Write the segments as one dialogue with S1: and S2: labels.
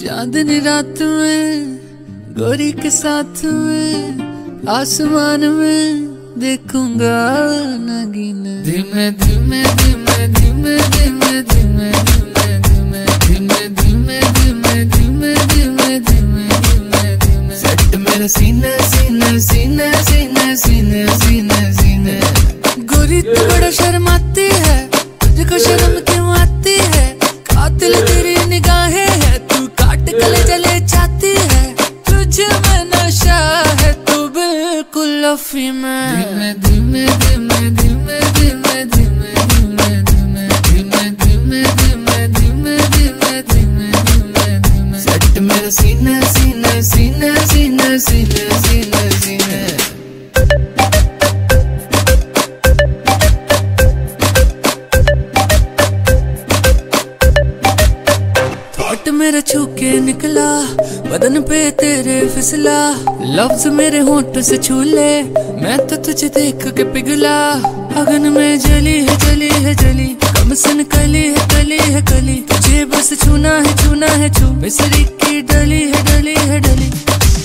S1: चांदनी रात में गोरी के साथ में आसमान में देखूँगा नगीन धीमे धीमे धीमे धीमे धीमे धीमे धीमे धीमे धीमे धीमे धीमे धीमे धीमे धीमे धीमे सेट मेरा सीने सीने सीने सीने सीने सीने गोरी तू बड़ा शर्माती है तुझको शर्म क्यों आती है कातिल तेरी निगाहें है तू काट गले जले चाहती है तुझे में नशा है तू बिल्कुल अफी में धीमे धीमे धीमे धीमे धीमे धीमे धीमे धीमे धीमे धीमे धीमे धीमे धीमे धीमे धीमे सेट मेरा सीने सीने सीने सीने सीने सीने सीने मेरा छू के निकला, बदन पे तेरे फिसला। लफ्ज मेरे होंठ से छू ले मैं तो तुझे देख के पिघला। अगन में जली है जली है, जली कम सन कली है कली है, कली। तुझे बस छूना है छूना है, छू। मिसरी की डली है डली है, डली।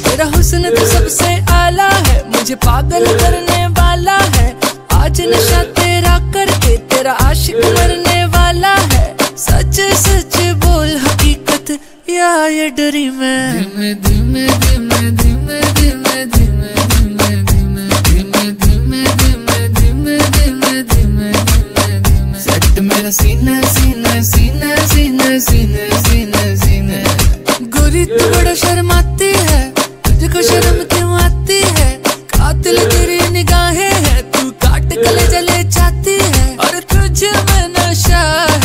S1: तेरा हुस्न तो सबसे आला है, मुझे पागल करने वाला है। आज नशा तेरा करके, तेरा आशिक मरने डरी मैं। धीमे धीमे धीमे धीमे धीमे धीमे धीमे धीमे धीमे धीमे धीमे धीमे धीमे धीमे धीमे सेट मेरा सीना सीना सीना सीना सीना सीना सीना। गोरी तू बड़ा शर्माती है तुझको शर्म क्यों आती है? कातिल तेरी निगाहें है तू काट गले जले चाहती है। और तुझे में नशा है।